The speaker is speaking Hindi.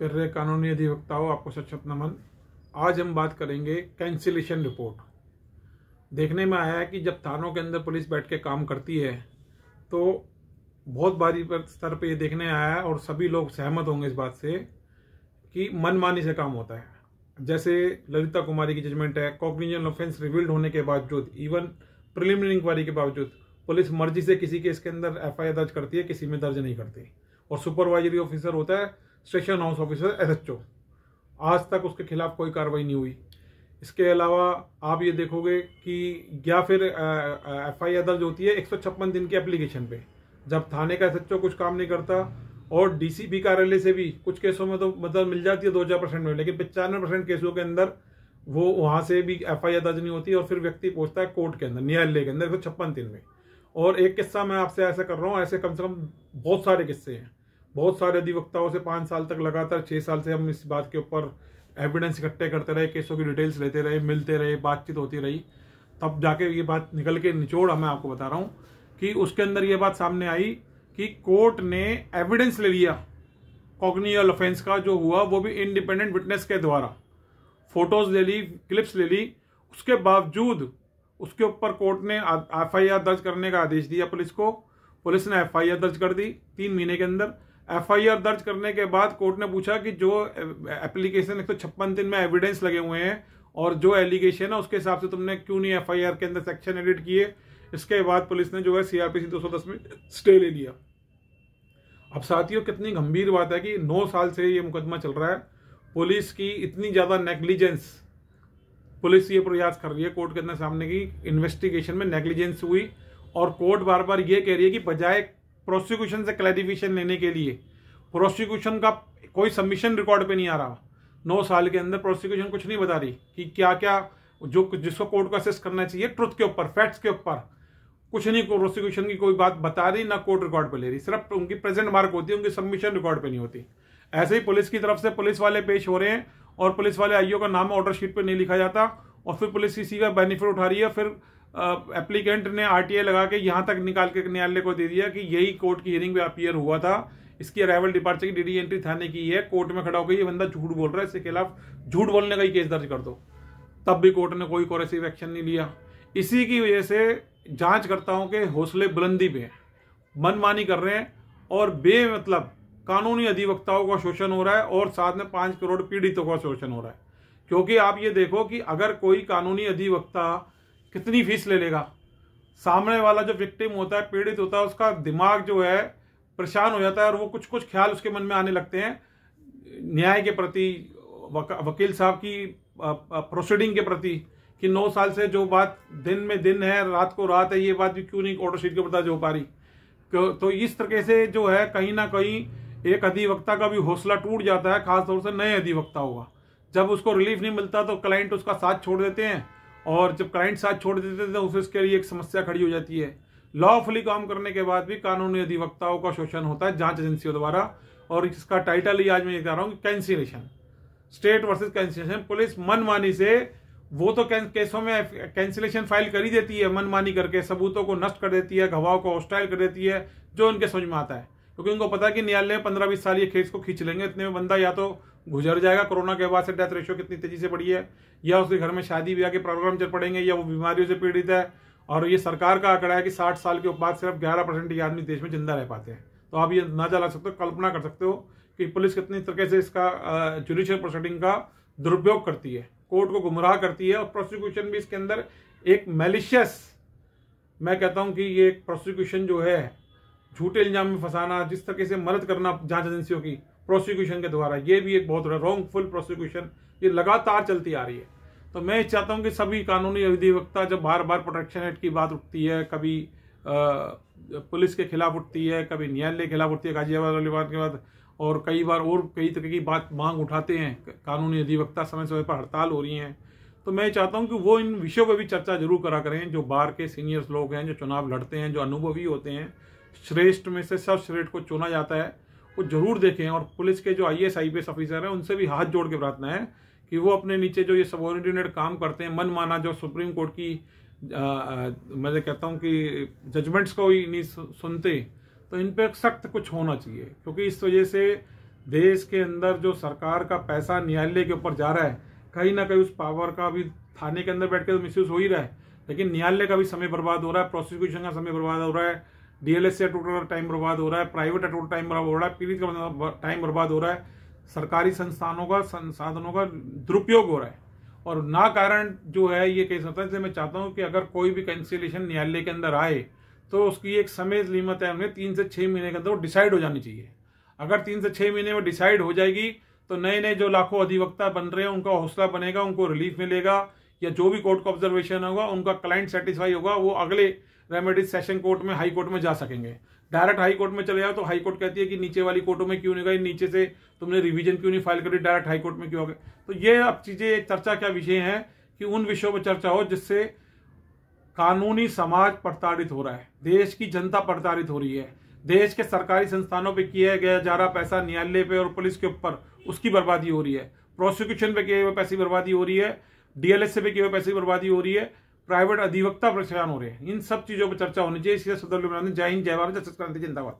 प्यारे कानूनी अधिवक्ताओं, आपको सचत नमन आज हम बात करेंगे कैंसिलेशन रिपोर्ट देखने में आया है कि जब थानों के अंदर पुलिस बैठ के काम करती है तो बहुत बारी स्तर पे ये देखने आया है और सभी लोग सहमत होंगे इस बात से कि मनमानी से काम होता है। जैसे ललिता कुमारी की जजमेंट है कॉग्निजन ऑफेंस रिवील्ड होने के बावजूद इवन प्रिलिमिनरी इंक्वायरी के बावजूद, पुलिस मर्ज़ी से किसी केस के अंदर एफआईआर दर्ज करती है, किसी में दर्ज नहीं करती। और सुपरवाइजरी ऑफिसर होता है स्टेशन हाउस ऑफिसर एसएचओ आज तक उसके खिलाफ कोई कार्रवाई नहीं हुई। इसके अलावा आप ये देखोगे कि या फिर एफ़ आई दर्ज होती है एक सौ छप्पन दिन के एप्लीकेशन पे। जब थाने का एसएचओ कुछ काम नहीं करता और डीसीपी कार्यालय से भी कुछ केसों में तो मतलब मिल जाती है दो हज़ार परसेंट में, लेकिन पचानवे परसेंट केसों के अंदर वो वहाँ से भी एफ़ आई दर्ज नहीं होती और फिर व्यक्ति पहुँचता है कोर्ट के अंदर, न्यायालय के अंदर एक सौ छप्पन दिन में। और एक किस्सा मैं आपसे ऐसा कर रहा हूँ, ऐसे कम से कम बहुत सारे किस्से हैं। बहुत सारे अधिवक्ताओं से पाँच साल तक लगातार छः साल से हम इस बात के ऊपर एविडेंस इकट्ठे करते रहे, केसों की डिटेल्स लेते रहे, मिलते रहे, बातचीत होती रही। तब जाके ये बात निकल के निचोड़, मैं आपको बता रहा हूँ कि उसके अंदर ये बात सामने आई कि कोर्ट ने एविडेंस ले लिया कॉग्नियल ऑफेंस का, जो हुआ, वो भी इंडिपेंडेंट विटनेस के द्वारा। फ़ोटोज़ ले ली क्लिप्स ले ली। उसके बावजूद, उसके ऊपर कोर्ट ने एफआईआर दर्ज करने का आदेश दिया पुलिस को। पुलिस ने एफआईआर दर्ज कर दी तीन महीने के अंदर। एफआईआर दर्ज करने के बाद कोर्ट ने पूछा कि जो एप्लीकेशन एक सौ छप्पन दिन में एविडेंस लगे हुए हैं और जो एलिगेशन है, उसके हिसाब से तुमने क्यों नहीं एफआईआर के अंदर सेक्शन एडिट किए? इसके बाद पुलिस ने जो है सीआरपीसी 210 में स्टे ले लिया। अब साथियों, कितनी गंभीर बात है कि नौ साल से ये मुकदमा चल रहा है। पुलिस की इतनी ज़्यादा नेग्लिजेंस पुलिस ये प्रयास कर रही है कोर्ट के अंदर सामने की इन्वेस्टिगेशन में नेग्लिजेंस हुई और कोर्ट बार बार ये कह रही है कि बजाय प्रोसिक्यूशन से क्लैरिफिकेशन लेने के लिए। प्रोसिक्यूशन का कोई सबमिशन रिकॉर्ड पे नहीं आ रहा। नौ साल के अंदर प्रोसिक्यूशन कुछ नहीं बता रही कि क्या क्या जो जिसको कोर्ट को असेस करना चाहिए ट्रुथ के ऊपर फैक्ट्स के ऊपर। कुछ नहीं प्रोसिक्यूशन की कोई बात बता रही, ना कोर्ट रिकॉर्ड पे ले रही। सिर्फ़ उनकी प्रेजेंट मार्क होती है, उनकी सबमिशन रिकॉर्ड पे नहीं होती। ऐसे ही पुलिस की तरफ़ से पुलिस वाले पेश हो रहे हैं और पुलिस वाले आईओ का नाम ऑर्डर शीट पे नहीं लिखा जाता और फिर पुलिस किसी का बेनिफिट उठा रही है, फिर एप्लीकेंट ने आरटीआई लगा के यहाँ तक निकाल के न्यायालय को दे दिया कि यही कोर्ट की हियरिंग में अपियर हुआ था। इसकी अराइवल डिपार्चर की डीडी एंट्री थाने की है। कोर्ट में खड़ा होकर ये बंदा झूठ बोल रहा है, इसके खिलाफ झूठ बोलने का ही केस दर्ज कर दो। तब भी कोर्ट ने कोई कोरेसिव एक्शन नहीं लिया। इसी की वजह से जांचकर्ताओं के हौसले बुलंदी पे मनमानी कर रहे हैं और बे मतलब कानूनी अधिवक्ताओं का शोषण हो रहा है और साथ में पाँच करोड़ पीड़ितों का शोषण हो रहा है। क्योंकि आप ये देखो कि अगर कोई कानूनी अधिवक्ता कितनी फ़ीस ले लेगा? सामने वाला जो विक्टिम होता है, पीड़ित होता है, उसका दिमाग जो है, परेशान हो जाता है और वो कुछ कुछ ख्याल उसके मन में आने लगते हैं। न्याय के प्रति वकील साहब की प्रोसीडिंग के प्रति कि नौ साल से जो बात दिन में दिन है, रात को रात है, ये बात भी क्यों नहीं ऑर्डर शीट के दर्ज हो पा रही? तो इस तरीके से जो है, कहीं ना कहीं एक अधिवक्ता का भी हौसला टूट जाता है, खासतौर से नए अधिवक्ता होगा। जब उसको रिलीफ नहीं मिलता तो क्लाइंट उसका साथ छोड़ देते हैं। और जब क्लाइंट साथ छोड़ देते थे तो उसके लिए एक समस्या खड़ी हो जाती है। लॉफुली काम करने के बाद भी कानूनी अधिवक्ताओं का शोषण होता है, जाँच एजेंसियों द्वारा, और इसका टाइटल ही आज मैं ये कह रहा हूँ cancellation state versus cancellation police मनमानी से, वो तो केसों में कैंसिलेशन फ़ाइल कर ही देती है, मनमानी करके सबूतों को नष्ट कर देती है, गवाहों को हॉस्टाइल कर देती है, जो उनके समझ में आता है। क्योंकि उनको पता है कि न्यायालय पंद्रह बीस साल ये केस को खींच लेंगे, इतने में बंदा या तो गुजर जाएगा, कोरोना के बाद से डेथ रेशियो कितनी तेज़ी से बढ़ी है, या उसके घर में शादी ब्याह के प्रोग्राम चल पड़ेंगे, या वो बीमारियों से पीड़ित है, और ये सरकार का आंकड़ा है कि साठ साल के बाद सिर्फ़ ग्यारह परसेंट ही आदमी देश में ज़िंदा रह पाते हैं। तो आप ये ना चला सकते हो, कल्पना कर सकते हो कि पुलिस कितनी तरीके से इसका जुडिशियल प्रोसीडिंग का दुरुपयोग करती है, कोर्ट को गुमराह करती है, और प्रोसिक्यूशन भी इसके अंदर एक मेलिशियस मैं कहता हूँ कि ये प्रोसिक्यूशन जो है, झूठे इल्ज़ाम में फंसाना, जिस तरीके से मदद करना जाँच एजेंसियों की प्रोसिक्यूशन के द्वारा। ये भी एक बहुत बड़ा रॉन्गफुल प्रोसिक्यूशन ये लगातार चलती आ रही है। तो मैं चाहता हूँ कि सभी कानूनी अधिवक्ता जब बार बार प्रोटेक्शन एक्ट की बात उठती है, कभी पुलिस के खिलाफ उठती है, कभी न्यायालय के खिलाफ उठती है, गाजियाबाद वाली बात के बाद, और कई बार और कई तरह की बात मांग उठाते हैं, कानूनी अधिवक्ता समय समय पर हड़ताल हो रही हैं। तो मैं चाहता हूँ कि वो इन विषयों पर भी चर्चा ज़रूर करा करें, जो बार के सीनियर्स लोग हैं, जो चुनाव लड़ते हैं, जो अनुभवी होते हैं, श्रेष्ठ में से सर्वश्रेष्ठ को चुना जाता है। वो ज़रूर देखें और पुलिस के जो आई एस आई ऑफिसर हैं, उनसे भी हाथ जोड़ के प्रार्थना है कि वो अपने नीचे जो ये सबॉर्डिनेट काम करते हैं, मन माना जो सुप्रीम कोर्ट की मैं कहता हूँ कि जजमेंट्स को ही नहीं सुनते तो इन पर सख्त कुछ होना चाहिए, क्योंकि इस वजह से देश के अंदर जो सरकार का पैसा न्यायालय के ऊपर जा रहा है, कहीं ना कहीं उस पावर का भी थाने के अंदर बैठ के तो मिसयूज हो ही रहा है, लेकिन न्यायालय का भी समय बर्बाद हो रहा है प्रोसिक्यूशन का समय बर्बाद हो रहा है डीएलएस से टोटल टाइम बर्बाद हो रहा है, प्राइवेट का टोटल टाइम बर्बाद हो रहा है, पीड़ित का टाइम बर्बाद हो रहा है, सरकारी संस्थानों का, संसाधनों का दुरुपयोग हो रहा है। और ना कारण जो है, ये कह सकता है मैं चाहता हूँ कि अगर कोई भी कैंसिलेशन न्यायालय के अंदर आए तो उसकी एक समय लीमत है, उन्हें तीन से छः महीने के अंदर डिसाइड हो जानी चाहिए। अगर तीन से छः महीने में डिसाइड हो जाएगी तो नए नए जो लाखों अधिवक्ता बन रहे हैं, उनका हौसला बनेगा, उनको रिलीफ मिलेगा या जो भी कोर्ट का ऑब्जर्वेशन होगा, उनका क्लाइंट सेटिस्फाई होगा, वो अगले रेमेडीज सेशन कोर्ट में हाई कोर्ट में जा सकेंगे। डायरेक्ट हाई कोर्ट में चले जाओ तो हाई कोर्ट कहती है कि नीचे वाली कोर्टों में क्यों नहीं गई, नीचे से तुमने रिवीजन क्यों नहीं फ़ाइल करी डायरेक्ट हाई कोर्ट में क्यों गए? तो ये अब चीज़ें चर्चा क्या विषय है कि उन विषयों पर चर्चा हो जिससे कानूनी समाज प्रताड़ित हो रहा है। देश की जनता प्रताड़ित हो रही है। देश के सरकारी संस्थानों पे किया गया जा रहा पैसा न्यायालय पे और पुलिस के ऊपर, उसकी बर्बादी हो रही है। प्रोसिक्यूशन पे किए हुए पैसे बर्बादी हो रही है। डीएलएस से भी केवल पैसे की बर्बादी हो रही है, प्राइवेट अधिवक्ता परेशान हो रहे हैं। इन सब चीज़ों पर चर्चा होनी चाहिए। इसलिए सदर जय हिंद, जय भारत, जय सत्य जिंदाबाद।